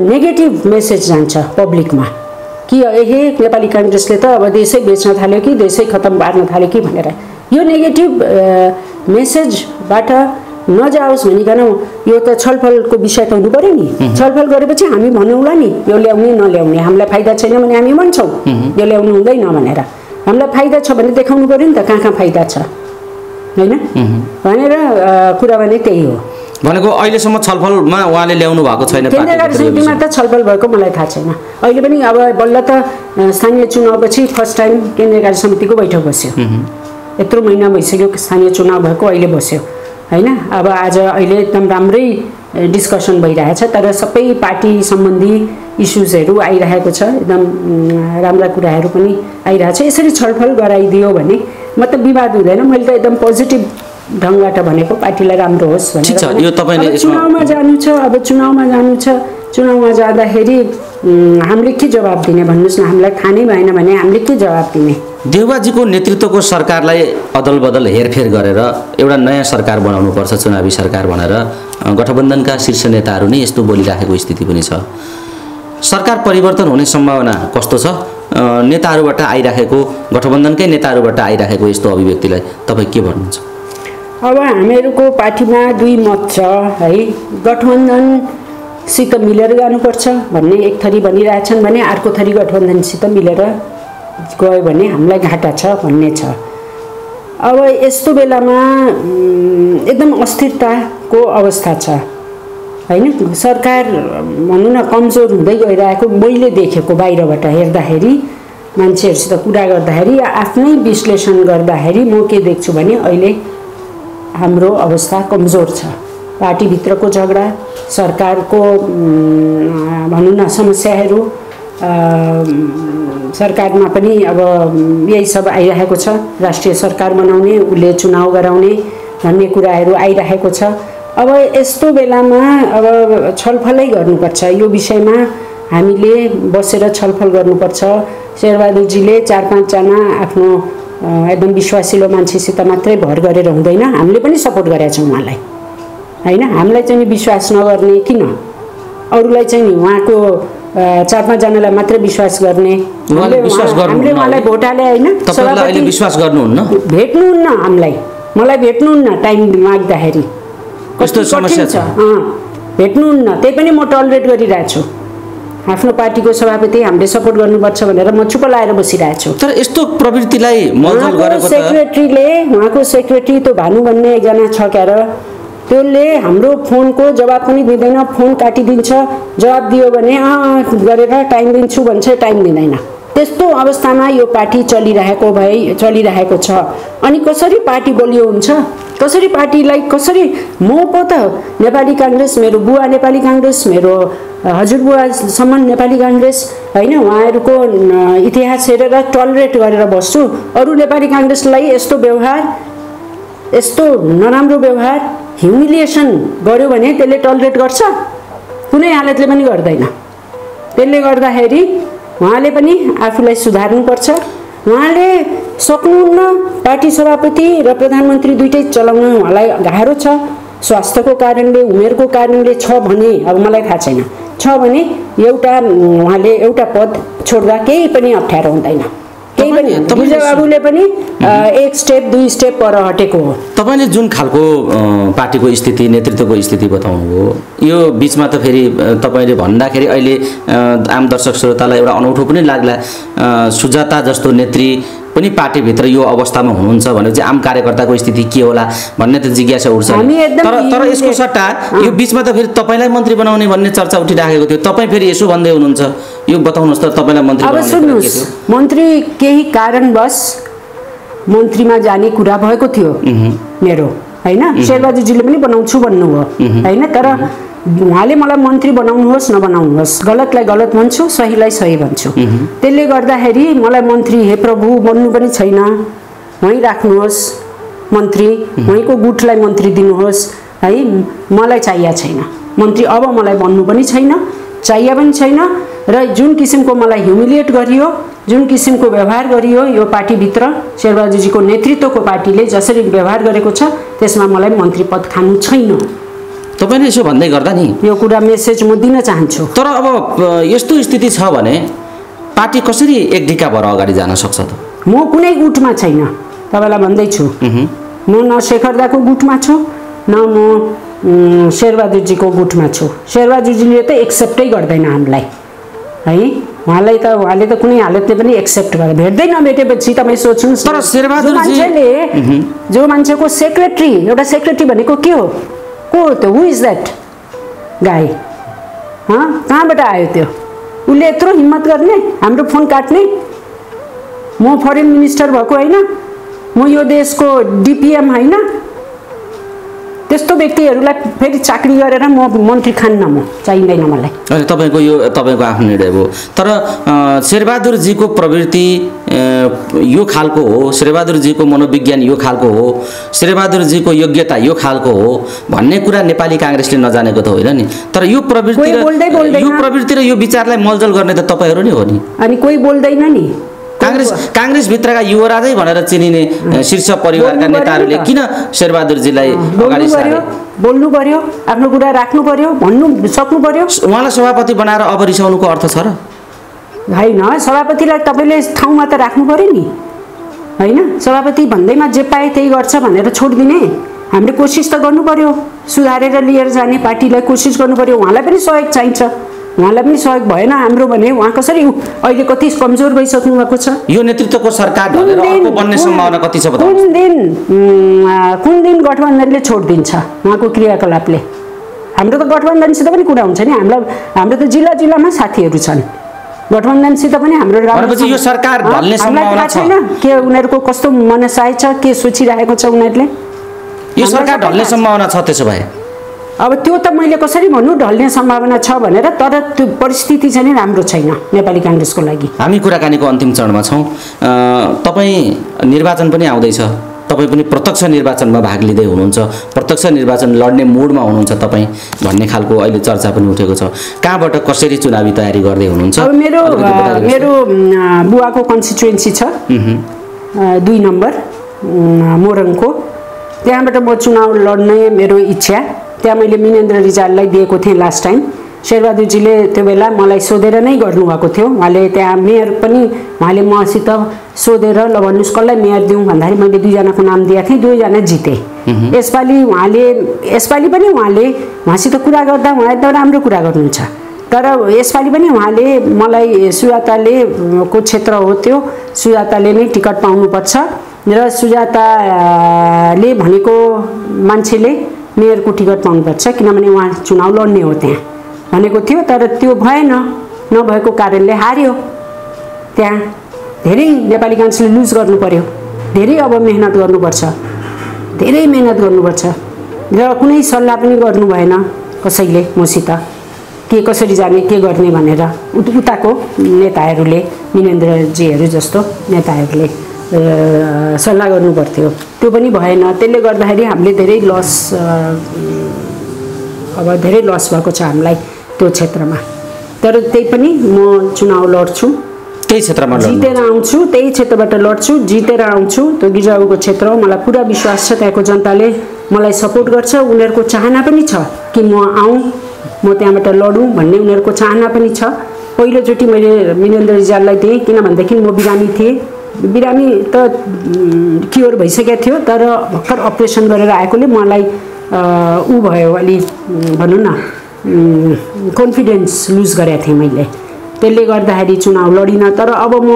नेगेटिभ मेसेज जान्छ पब्लिकमा कि ए नेपाली काङ्ग्रेसले त अब देशै बेच्न थाल्यो कि देशै खतम पार्न थाल्यो कि भनेर। यो नेगेटिभ मेसेजबाट नजाओस् भनिकन यो त छलफलको विषय त हुनु पऱ्यो नि। छलफल गरेपछि हामी भनौँला नि यो ल्याउने नल्याउने हामीलाई फाइदा छैन भने हामी भन्छौँ यो ल्याउनु हुँदैन भनेर। हामीलाई फाइदा छ भने देखाउनु पऱ्यो नि त कहाँ कहाँ फाइदा छ। होइन? भनेर कुरा भने त्यही हो। भनेको अहिलेसम्म छलफलमा उहाँले ल्याउनु भएको छैन केन्द्रीय कार्य समितिमा। त छलफल भएको मलाई थाहा छैन। अहिले पनि अब बल्ल त स्थानीय चुनावपछि फर्स्ट टाइम केन्द्रीय कार्य समितिको बैठक बस्यो। यत्रो महिना भइसक्यो स्थानीय चुनाव भएको अहिले बस्यो। होइन? अब आज अहिले एकदम राम्रै डिस्कसन भइरहेछ तर सबै पार्टी सम्बन्धी इस्युजहरू आइरहेको छ। एकदम राम्रा कुराहरू पनि आइरहेछ। यसरी छलफल गराइदियो भने मतलब विवाद हुँदैन। मैले त एकदम पोजिटिभ ढङ्गबाट भनेको पार्टीलाई राम्रो होस् भनेर ठिक छ, भने। यो तपाईँले चुनावमा जानु छ अब चुनावमा जानु छ। चुनावमा जाँदाखेरि हामीले के जवाब दिने भन्नुहोस् न? हामीलाई थाहा नै भएन भने हामीले के जवाब दिने? देउबाजीको नेतृत्वको सरकारलाई अदल बदल हेरफेर गरेर एउटा नयाँ सरकार बनाउनुपर्छ चुनावी सरकार भनेर गठबन्धनका शीर्ष नेताहरू नै यस्तो बोलिराखेको स्थिति पनि छ। सरकार परिवर्तन हुने सम्भावना कस्तो छ? नेताहरूबाट आइराखेको गठबन्धनकै नेताहरूबाट आइराखेको यस्तो अभिव्यक्तिलाई तपाईँ के भन्नुहुन्छ? अब हामीहरूको पार्टीमा दुई मत छ है? गठबन्धनसित मिलेर जानुपर्छ भन्ने एक थरी भनिरहेछन् भने अर्को थरी गठबन्धनसित मिलेर गयो भने हामीलाई घाटा छ भन्ने छ। अब यस्तो बेलामा एकदम अस्थिरताको अवस्था छ। होइन? सरकार भनौँ न कमजोर हुँदै गइरहेको मैले देखेको बाहिरबाट हेर्दाखेरि मान्छेहरूसित कुरा गर्दाखेरि या आफ्नै विश्लेषण गर्दाखेरि म के देख्छु भने अहिले हाम्रो अवस्था कमजोर छ। पार्टीभित्रको झगडा सरकारको भनौँ न समस्याहरू सरकारमा पनि अब यही सब आइरहेको छ। राष्ट्रिय सरकार बनाउने उसले चुनाव गराउने भन्ने कुराहरू आइरहेको छ। अब यस्तो बेलामा अब छलफलै गर्नुपर्छ। यो विषयमा हामीले बसेर छलफल गर्नुपर्छ। शेरबहादुरजीले चार पाँचजना आफ्नो एकदम विश्वासिलो मान्छेसित मात्रै भर गरेर हुँदैन। हामीले पनि सपोर्ट गरेका छौँ उहाँलाई। होइन? हामीलाई चाहिँ नि विश्वास नगर्ने किन? अरूलाई चाहिँ नि उहाँको चार पाँचजनालाई मात्रै विश्वास गर्ने। हामीले उहाँलाई? भोट हाले होइन? विश्वास गर्नुहुन्न? भेट्नुहुन्न हामीलाई। मलाई भेट्नुहुन्न टाइम माग्दाखेरि। कस्तो समस्या छ? अँ, भेट्नुहुन्न। त्यही पनि म टलरेट गरिरहेको छु। आफ्नो पार्टीको सभापति हामीले सपोर्ट गर्नुपर्छ भनेर म चुप लाएर बसिरहेको छु। तर यस्तो प्रवृत्तिलाई सेक्रेटरीले उहाँको सेक्रेटरी त्यो भानु भन्ने एकजना छ क्यार त्यसले हाम्रो फोनको जवाब पनि दिँदैन फोन काटिदिन्छ जवाब दियो भने अँ गरेर टाइम दिन्छु भन्छ टाइम दिँदैन। त्यस्तो अवस्थामा यो पार्टी चलिरहेको भए चलिरहेको छ। अनि कसरी पार्टी बलियो हुन्छ? कसरी पार्टीलाई कसरी म पो त नेपाली काङ्ग्रेस मेरो बुवा नेपाली काङ्ग्रेस मेरो हजुरबुवासम्म नेपाली काङ्ग्रेस होइन? उहाँहरूको इतिहास हेरेर टलरेट गरेर बस्छु। अरू नेपाली काङ्ग्रेसलाई यस्तो व्यवहार यस्तो नराम्रो व्यवहार ह्युमिलिएसन गर्यो भने त्यसले टलरेट गर्छ? कुनै हालतले पनि गर्दैन। त्यसले गर्दाखेरि उहाँले पनि आफूलाई सुधार्नुपर्छ। उहाँले सक्नुहुन्न पार्टी सभापति र प्रधानमन्त्री दुइटै चलाउन उहाँलाई गाह्रो छ। स्वास्थ्यको कारणले उमेरको कारणले छ भने अब मलाई थाहा छैन। छ भने एउटा उहाँले एउटा पद छोड्दा केही पनि अप्ठ्यारो हुँदैन। केही पनि बाबुले पनि एक स्टेप दुई स्टेप पर हटेको हो। तपाईँले जुन खालको पार्टीको स्थिति नेतृत्वको स्थिति बताउनुभयो यो बिचमा त फेरि तपाईँले भन्दाखेरि अहिले आम दर्शक श्रोतालाई एउटा अनौठो पनि लाग्ला। सुजाता जस्तो नेत्री पनि पार्टीभित्र यो अवस्थामा हुनुहुन्छ भने चाहिँ आम कार्यकर्ताको स्थिति के होला भन्ने त जिज्ञासा उठ्छ तर तर यसको सट्टा। यो बिचमा त फेरि तपाईँलाई मन्त्री बनाउने भन्ने चर्चा उठिराखेको थियो। तपाईँ फेरि यसो भन्दै हुनुहुन्छ। यो बताउनुहोस् त तपाईँलाई मन्त्री अब सुन्नुहोस् मन्त्री केही कारणवश मन्त्रीमा जाने कुरा भएको थियो। मेरो होइन? शेरबहादुरजीले पनि बनाउँछु भन्नुभयो होइन? तर उहाँले मलाई मन्त्री बनाउनुहोस् नबनाउनुहोस् गलतलाई गलत भन्छु सहीलाई सही भन्छु। त्यसले गर्दाखेरि मलाई मन्त्री हे प्रभु बन्नु पनि छैन। वहीँ राख्नुहोस् मन्त्री। वहीँको गुटलाई मन्त्री दिनुहोस् है? मलाई चाहिएको छैन। मन्त्री अब मलाई बन्नु पनि छैन चाहिए पनि छैन र जुन किसिमको मलाई ह्युमिलिएट गरियो जुन किसिमको व्यवहार गरियो यो पार्टीभित्र शेरबहादुरजीको नेतृत्वको पार्टीले जसरी व्यवहार गरेको छ त्यसमा मलाई मन्त्री पद खानु छैन। तपाईँले यसो भन्दै गर्दा नि। यो कुरा मेसेज म दिन चाहन्छु। तर अब यस्तो स्थिति छ भने पार्टी कसरी एक ढिका भएर अगाडि जान सक्छ त? म कुनै गुटमा छैन तपाईँलाई भन्दैछु। म न शेखर दाको गुटमा छु न म शेरबहादुरजीको गुटमा छु। शेरबहादुरजीले त एक्सेप्टै गर्दैन हामीलाई है? उहाँलाई त उहाँले त कुनै हालतले पनि एक्सेप्ट गर्दैन भेट्दै नभेटेपछि तपाईँ सोच्नुहोस्। तर जो मान्छेले जो मान्छेको सेक्रेटरी एउटा सेक्रेटरी भनेको के हो? को हो त्यो? हु इज द्याट गाई हँ? कहाँबाट आयो त्यो? उसले यत्रो हिम्मत गर्ने हाम्रो फोन काट्ने? म फरेन मिनिस्टर भएको होइन। म यो देशको डिपिएम होइन। त्यस्तो व्यक्तिहरूलाई फेरि चाकरी गरेर म मन्त्री खान्न म चाहिँदैन मलाई। अहिले तपाईँको यो तपाईँको आफ्नो निर्णय हो। तर शेरबहादुरजीको प्रवृत्ति यो खालको हो शेरबहादुरजीको मनोविज्ञान यो खालको हो शेरबहादुरजीको योग्यता यो खालको हो भन्ने कुरा नेपाली काङ्ग्रेसले नजानेको त होइन नि। तर यो प्रवृत्ति। यो प्रवृत्ति र यो विचारलाई मलजल गर्ने त तपाईँहरू नै हो नि। अनि कोही बोल्दैन नि। काङ्ग्रेस काङ्ग्रेसभित्रका युवराजै भनेर चिनिने शीर्ष परिवारका नेताहरूले। किन शेरबहादुरजीलाई अगाडि सारे? बोल्नु पर्यो आफ्नो कुरा राख्नु पर्यो भन्नु सक्नु पर्यो उहाँलाई सभापति बनाएर अब रिसाउनुको अर्थ छ र? होइन सभापतिलाई तपाईँले ठाउँमा त राख्नु पर्यो नि। होइन सभापति भन्दैमा जे पाए त्यही गर्छ भनेर छोडिदिने हामीले कोसिस त गर्नु पर्यो सुधारेर लिएर जाने पार्टीलाई कोसिस गर्नु पर्यो उहाँलाई पनि सहयोग चाहिन्छ। उहाँलाई पनि सहयोग भएन हाम्रो भने उहाँ कसरी अहिले कति कमजोर भइसक्नु भएको छ। यो नेतृत्वको सरकार बन्ने कुन- सम्भावना कति छ कुन दिन कुन दिन गठबन्धनले छोडिदिन्छ उहाँको क्रियाकलापले? हाम्रो त गठबन्धनसित पनि कुरा हुन्छ नि। हाम्रो हाम्रो त जिल्ला जिल्लामा साथीहरू छन्। गठबन्धनसित पनि हाम्रो यो सरकार थाहा। छैन के उनीहरूको कस्तो मनसाय छ के सोचिरहेको छ उनीहरूले? यो सरकार ढल्ने। सम्भावना छ त्यसो भए। अब त्यो त मैले कसरी भन्नु? ढल्ने सम्भावना छ भनेर तर त्यो परिस्थिति चाहिँ नि राम्रो छैन नेपाली काङ्ग्रेसको लागि। हामी कुराकानीको अन्तिम चरणमा छौँ। तपाईँ निर्वाचन पनि आउँदैछ। तपाईँ पनि प्रत्यक्ष निर्वाचनमा भाग लिँदै हुनुहुन्छ। प्रत्यक्ष निर्वाचन लड्ने मुडमा हुनुहुन्छ तपाईँ भन्ने खालको अहिले चर्चा पनि उठेको छ। कहाँबाट कसरी चुनावी तयारी गर्दै हुनुहुन्छ? अब मेरो मेरो बुवाको कन्स्टिट्युएन्सी छ। दुई नम्बर मोरङको। त्यहाँबाट म चुनाव लड्ने मेरो इच्छा। त्यहाँ मैले मिनेन्द्र रिजाललाई दिएको थिएँ लास्ट टाइम शेरबहादुरजीले त्यो बेला मलाई सोधेर नै गर्नुभएको थियो। उहाँले त्यहाँ मेयर पनि उहाँले मसित सोधेर ल भन्नुहोस् कसलाई मेयर दिउँ भन्दाखेरि मैले दुईजनाको नाम दिएको थिएँ दुईजना जिते। यसपालि उहाँले यसपालि पनि उहाँले उहाँसित कुरा गर्दा उहाँ एकदम राम्रो कुरा गर्नुहुन्छ। तर यसपालि पनि उहाँले मलाई सुजाताले को क्षेत्र हो त्यो सुजाताले नै टिकट पाउनुपर्छ। र सुजाताले भनेको मान्छेले मेयरको टिकट पाउनुपर्छ? किनभने उहाँ चुनाव लड्ने हो त्यहाँ। भनेको थियो तर त्यो भएन। नभएको कारणले हार्यो। त्यहाँ धेरै नेपाली काङ्ग्रेसले लुज गर्नु पर्यो धेरै अब मेहनत गर्नुपर्छ। धेरै मेहनत गर्नुपर्छ। र कुनै सल्लाह पनि गर्नु भएन कसैले मसित। के कसरी जाने के गर्ने भनेर। उत उताको नेताहरूले मिनेन्द्रजीहरू जस्तो नेताहरूले सल्लाह गर्नु पर्थ्यो त्यो पनि भएन। त्यसले गर्दाखेरि हामीले धेरै लस अब धेरै लस भएको छ हामीलाई त्यो क्षेत्रमा। तर त्यही पनि म चुनाव लड्छु। त्यही क्षेत्रमा जितेर आउँछु त्यही क्षेत्रबाट लड्छु। जितेर आउँछु त्यो गिजाउको क्षेत्र हो। मलाई पुरा विश्वास छ त्यहाँको जनताले मलाई सपोर्ट गर्छ। उनीहरूको चाहना पनि छ कि म आउँ म त्यहाँबाट लडौँ भन्ने उनीहरूको चाहना पनि छ। पहिलोचोटि मैले मिनेन्द्र रिजाललाई दिएँ किन भनेदेखि म बिरामी थिएँ। बिरामी त क्योर भइसकेको थियो तर भर्खर अपरेसन गरेर आएकोले मलाई ऊ भयो अलि भनौँ न कन्फिडेन्स लुज गरेको थिएँ मैले। त्यसले गर्दाखेरि चुनाव लडिनँ तर अब म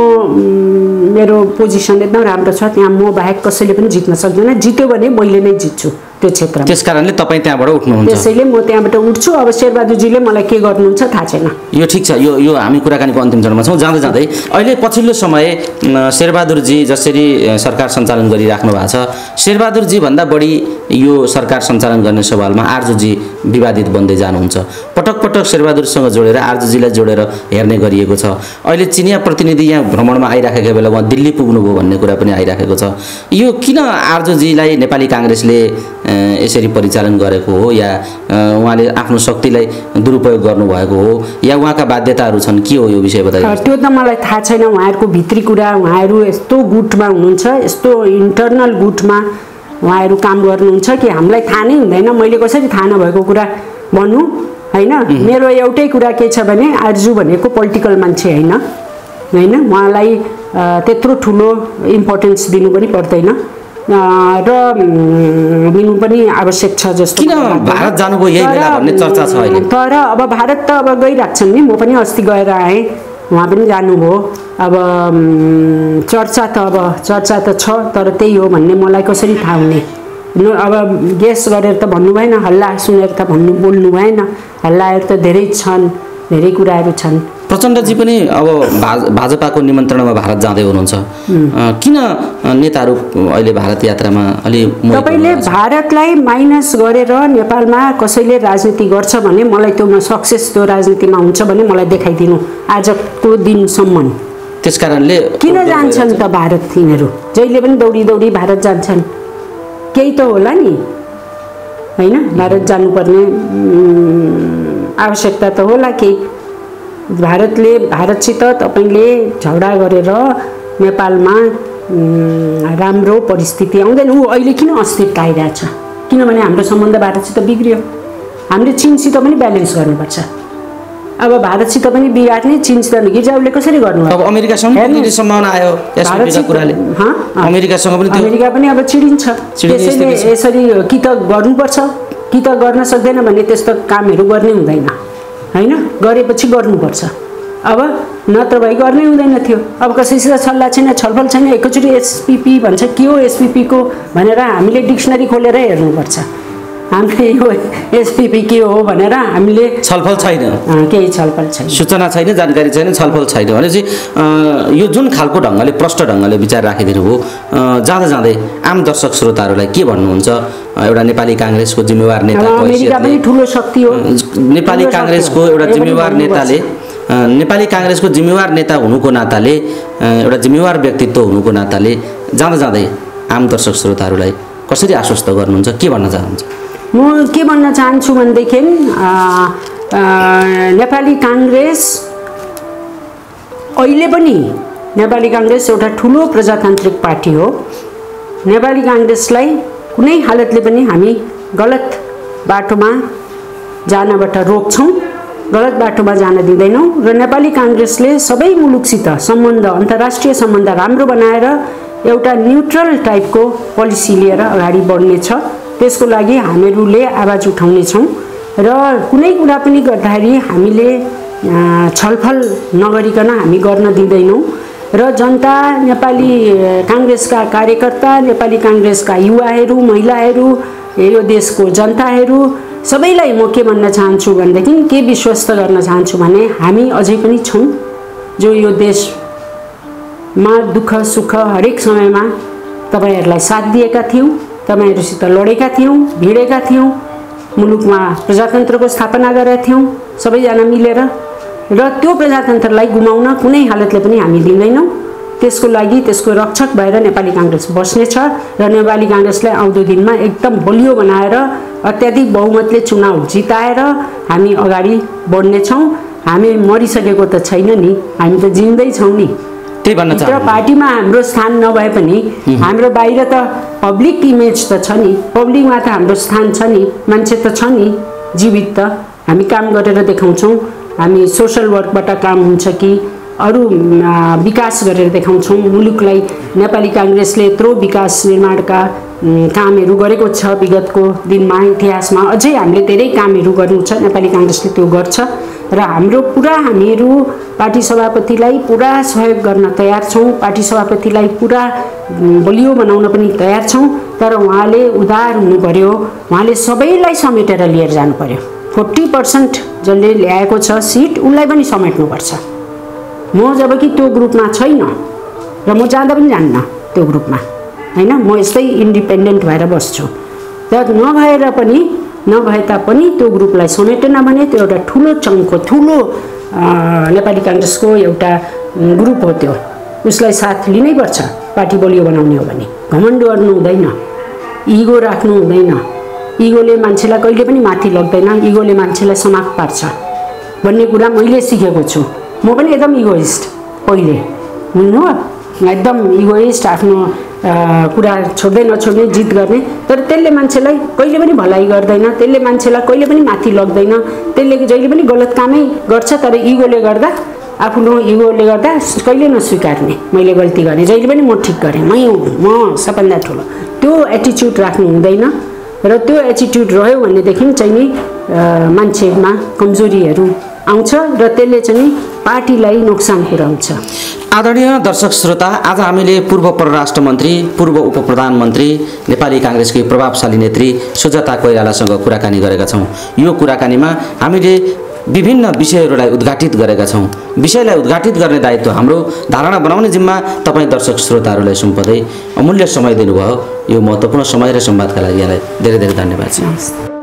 मेरो पोजिसन एकदम राम्रो छ त्यहाँ म बाहेक कसैले पनि जित्न सक्दैन। जित्यो भने मैले नै जित्छु। त्यो क्षेत्रमा त्यस कारणले तपाईँ त्यहाँबाट उठ्नुहुन्छ। त्यसैले म त्यहाँबाट उठ्छु। अब शेरबहादुरजीले मलाई के गर्नुहुन्छ थाहा छैन। यो ठिक छ। यो यो हामी कुराकानीको अन्तिम चरणमा छौँ। जाँदै जाँदै। अहिले पछिल्लो समय शेरबहादुरजी जसरी सरकार सञ्चालन गरिराख्नु भएको छ शेरबहादुरजी भन्दा बढी यो सरकार सञ्चालन गर्ने सवालमा आर्जुजी विवादित बन्दै जानुहुन्छ। पटक पटक शेरबहादुरसँग जोडेर आर्जुजीलाई जोडेर हेर्ने गरिएको छ। अहिले चिनिया प्रतिनिधि यहाँ भ्रमणमा आइराखेको बेला उहाँ दिल्ली पुग्नुभयो भन्ने कुरा पनि आइराखेको छ। यो किन आर्जुजीलाई नेपाली काङ्ग्रेसले यसरी परिचालन गरेको हो या उहाँले आफ्नो शक्तिलाई दुरुपयोग गर्नुभएको हो या उहाँका बाध्यताहरू छन् के हो यो विषय बताइदिनुहोस्? त्यो त मलाई थाहा छैन उहाँहरूको भित्री कुरा उहाँहरू यस्तो गुटमा हुनुहुन्छ यस्तो इन्टरनल गुटमा उहाँहरू काम गर्नुहुन्छ कि हामीलाई थाहा नै हुँदैन। मैले कसरी थाहा नभएको कुरा भन्नु होइन? मेरो एउटै कुरा के छ भने आर्जु भनेको पोलिटिकल मान्छे होइन होइन? उहाँलाई त्यत्रो ठुलो इम्पोर्टेन्स दिनु पनि पर्दैन। र दिनु पनि आवश्यक छ जस्तो किन। भारत जानुभयो यही बेला तर, भन्ने चर्चा छ अहिले। तर अब भारत त अब गइरहेको छन् नि। म पनि अस्ति गएर आएँ। उहाँ पनि जानुभयो। अब चर्चा त अब चर्चा त छ तर त्यही हो भन्ने मलाई कसरी थाहा हुने। अब गेस गरेर त भन्नु भएन हल्ला सुनेर त भन्नु बोल्नु भएन। हल्लाहरू त धेरै छन् धेरै कुराहरू छन्। प्रचण्डजी पनि अब भाज- भाजपाको निमन्त्रणामा भारत जाँदै हुनुहुन्छ। किन नेताहरू अहिले भारत यात्रामा अलि तपाईँले? भारतलाई माइनस गरेर नेपालमा कसैले राजनीति गर्छ भने मलाई त्यो सक्सेस त्यो राजनीतिमा हुन्छ भने मलाई देखाइदिनु। आजको दिनसम्म त्यस कारणले किन जान्छन् त भारत तिनीहरू? जहिले पनि दौडी दौडी भारत जान्छन्। केही त होला नि। होइन? भारत जानुपर्ने आवश्यकता त होला केही। भारतले भारतसित तपाईँले झगडा गरेर नेपालमा राम्रो परिस्थिति आउँदैन। ऊ अहिले किन अस्थिरता आइरहेछ? किनभने हाम्रो सम्बन्ध भारतसित बिग्रियो। हामीले चिनसित पनि ब्यालेन्स गर्नुपर्छ। अब भारतसित पनि बिगार्ने चिनसित गिर्जाउले कसरी गर्नु अब अमेरिकासँग सम्भावना आयो कुराले। अमेरिकासँग पनि अमेरिका पनि अब चिडिन्छ। चिडिने त्यसैले। यसरी कि त गर्नुपर्छ? कि त गर्न सक्दैन भने त्यस्तो कामहरू गर्ने हुँदैन। होइन? गरेपछि गर्नुपर्छ। अब नत्र भए गर्नै हुँदैन थियो। अब कसैसित सल्लाह छैन छलफल छैन एकैचोटि एसपिपी भन्छ के हो एसपिपीको भनेर हामीले डिक्सनरी खोलेर हेर्नुपर्छ। हामीले यो एसपिपी के हो भनेर हामीले छलफल छैन। केही छलफल छैन। सूचना छैन जानकारी छैन छलफल छैन भनेपछि यो जुन खालको ढङ्गले प्रष्ट ढङ्गले विचार राखिदिनु अ, जाँदा जाँदै आम दर्शक श्रोताहरूलाई के भन्नुहुन्छ? एउटा नेपाली काङ्ग्रेसको जिम्मेवार हैसियतले ठुलो शक्ति हो। नेपाली काङ्ग्रेसको हो। एउटा जिम्मेवार। नेताले नेपाली काङ्ग्रेसको जिम्मेवार नेता हुनुको नाताले एउटा जिम्मेवार व्यक्तित्व हुनुको नाताले जाँदा जाँदै आम दर्शक श्रोताहरूलाई कसरी आश्वस्त गर्नुहुन्छ? के भन्न चाहनुहुन्छ? म के भन्न चाहन्छु भनेदेखि नेपाली काङ्ग्रेस अहिले पनि नेपाली काङ्ग्रेस एउटा ठुलो प्रजातान्त्रिक पार्टी हो। नेपाली काङ्ग्रेसलाई कुनै हालतले पनि हामी गलत बाटोमा जानबाट रोक्छौँ गलत बाटोमा जान दिँदैनौँ र नेपाली काङ्ग्रेसले सबै मुलुकसित सम्बन्ध अन्तर्राष्ट्रिय सम्बन्ध राम्रो बनाएर एउटा न्युट्रल टाइपको पोलिसी लिएर अगाडि बढ्नेछ। त्यसको लागि हामीहरूले आवाज उठाउनेछौँ र कुनै कुरा पनि गर्दाखेरि हामीले छलफल नगरिकन हामी गर्न दिँदैनौँ र जनता नेपाली काङ्ग्रेसका कार्यकर्ता नेपाली काङ्ग्रेसका युवाहरू महिलाहरू यो देशको जनताहरू सबैलाई म के भन्न चाहन्छु भनेदेखि के विश्वस्त गर्न चाहन्छु भने हामी अझै पनि छौँ जो यो देशमा दुःख सुख हरेक समयमा तपाईँहरूलाई साथ दिएका थियौँ। तपाईँहरूसित लडेका थियौँ भिडेका थियौँ मुलुकमा प्रजातन्त्रको स्थापना गरेका थियौँ सबैजना मिलेर र त्यो प्रजातन्त्रलाई गुमाउन कुनै हालतले पनि हामी दिँदैनौँ त्यसको लागि त्यसको रक्षक भएर नेपाली काङ्ग्रेस बस्नेछ र नेपाली काङ्ग्रेसलाई आउँदो दिनमा एकदम बलियो बनाएर अत्याधिक बहुमतले चुनाव जिताएर हामी अगाडि बढ्नेछौँ हामी मरिसकेको त छैन नि हामी त जिउँदैछौँ नि त्यही भन्न चाहन्छु। पार्टीमा हाम्रो स्थान नभए पनि हाम्रो बाहिर त पब्लिक इमेज त छ नि। पब्लिकमा त हाम्रो स्थान छ नि। मान्छे त छ नि। जीवित त। हामी काम गरेर देखाउँछौँ। हामी सोसल वर्कबाट काम हुन्छ कि अरू विकास गरेर देखाउँछौँ। मुलुकलाई नेपाली काङ्ग्रेसले यत्रो विकास निर्माणका कामहरू गरेको छ विगतको दिनमा इतिहासमा। अझै हामीले धेरै कामहरू गर्नु छ। नेपाली काङ्ग्रेसले त्यो गर्छ। र हाम्रो पुरा हामीहरू पार्टी सभापतिलाई पुरा सहयोग गर्न तयार छौँ। पार्टी सभापतिलाई पुरा बलियो बनाउन पनि तयार छौँ। तर उहाँले उदार हुनु पर्यो उहाँले सबैलाई समेटेर लिएर जानु पर्यो फोर्टी पर्सेन्ट जसले ल्याएको छ सिट उसलाई पनि समेट्नुपर्छ। म जब कि त्यो ग्रुपमा छैन र म जाँदा पनि जान्न त्यो ग्रुपमा। होइन म यस्तै इन्डिपेन्डेन्ट भएर बस्छु। तर नभएर पनि नभए तापनि त्यो ग्रुपलाई समेटेन भने त्यो एउटा ठुलो चङ्को ठुलो नेपाली काङ्ग्रेसको एउटा ग्रुप हो त्यो। उसलाई साथ लिनैपर्छ पार्टी बलियो बनाउने हो भने। घमण्ड गर्नु हुँदैन। इगो राख्नु हुँदैन। इगोले मान्छेलाई कहिले पनि माथि लग्दैन। इगोले मान्छेलाई समाप्त पार्छ। भन्ने कुरा मैले सिकेको छु। म पनि एकदम इगोइस्ट। पहिले। बुझ्नुभयो एकदम इगोइस्ट आफ्नो कुरा छोड्दै नछोड्ने जित गर्ने। तर त्यसले मान्छेलाई कहिले पनि भलाइ गर्दैन त्यसले मान्छेलाई कहिले पनि माथि लग्दैन। त्यसले जहिले पनि गलत कामै गर्छ तर इगोले गर्दा आफ्नो इगोले गर्दा कहिले नस्वीकार्ने। मैले गल्ती गरेँ जहिले पनि म ठिक गरेँ। मै म सबभन्दा ठुलो। त्यो एटिच्युड राख्नु हुँदैन र त्यो एटिट्युड रह्यो भनेदेखि चाहिँ नि मान्छेमा कमजोरीहरू आउँछ र त्यसले चाहिँ पार्टीलाई नोक्सान पुर्याउँछ आदरणीय दर्शक श्रोता आज हामीले पूर्व परराष्ट्र मन्त्री पूर्व उप प्रधानमन्त्री नेपाली काङ्ग्रेसकी प्रभावशाली नेत्री सुजाता कोइरालासँग कुराकानी गरेका छौँ। यो कुराकानीमा हामीले विभिन्न विषयहरूलाई उद्घाटित गरेका छौँ। विषयलाई उद्घाटित गर्ने दायित्व हाम्रो धारणा बनाउने जिम्मा तपाईँ दर्शक श्रोताहरूलाई सुम्पदै अमूल्य समय दिनुभयो। यो महत्त्वपूर्ण समय र संवादका लागि यहाँलाई धेरै धेरै धन्यवाद छ।